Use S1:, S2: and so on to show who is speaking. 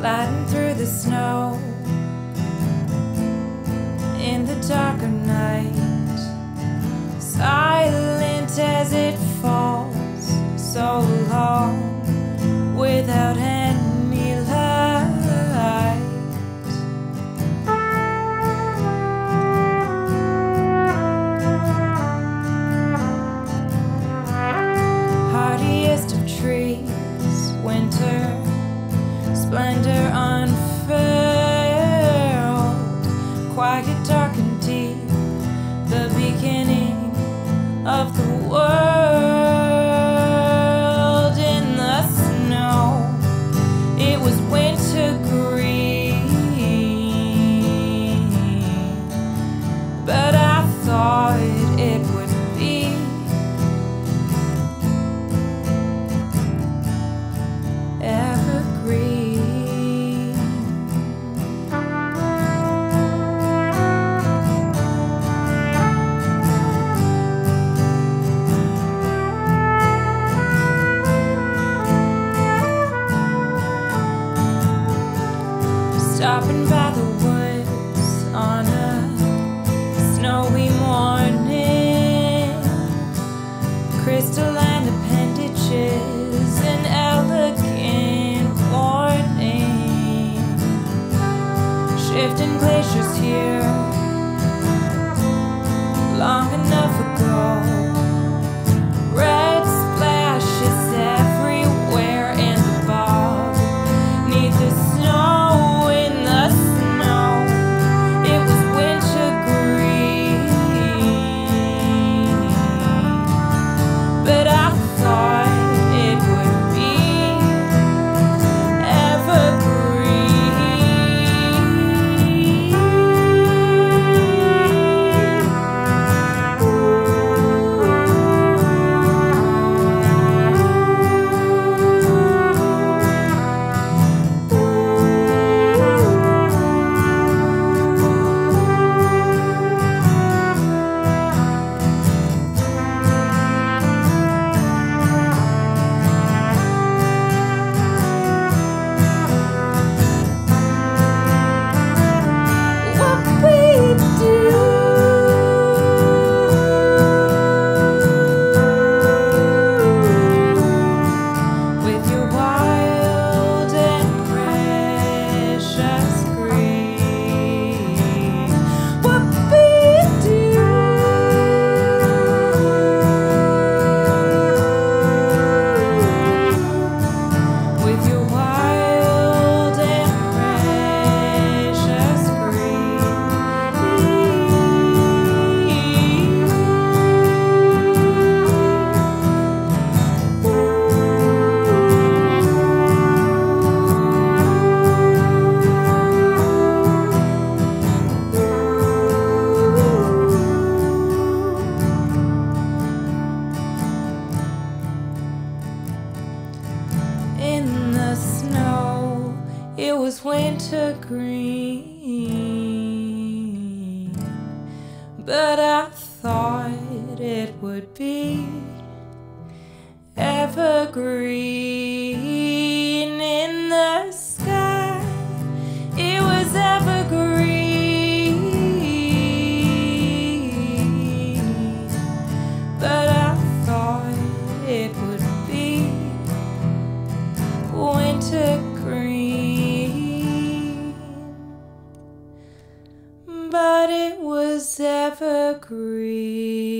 S1: gliding through the snow in the darker night, silent as it falls, so long without any light. Hardiest of trees, winter splendor unfurled, Stopping by the woods on a snowy morning crystalline appendages, an elegant warning. Shifting glaciers here, long enough winter green, but I thought it would be evergreen evergreen.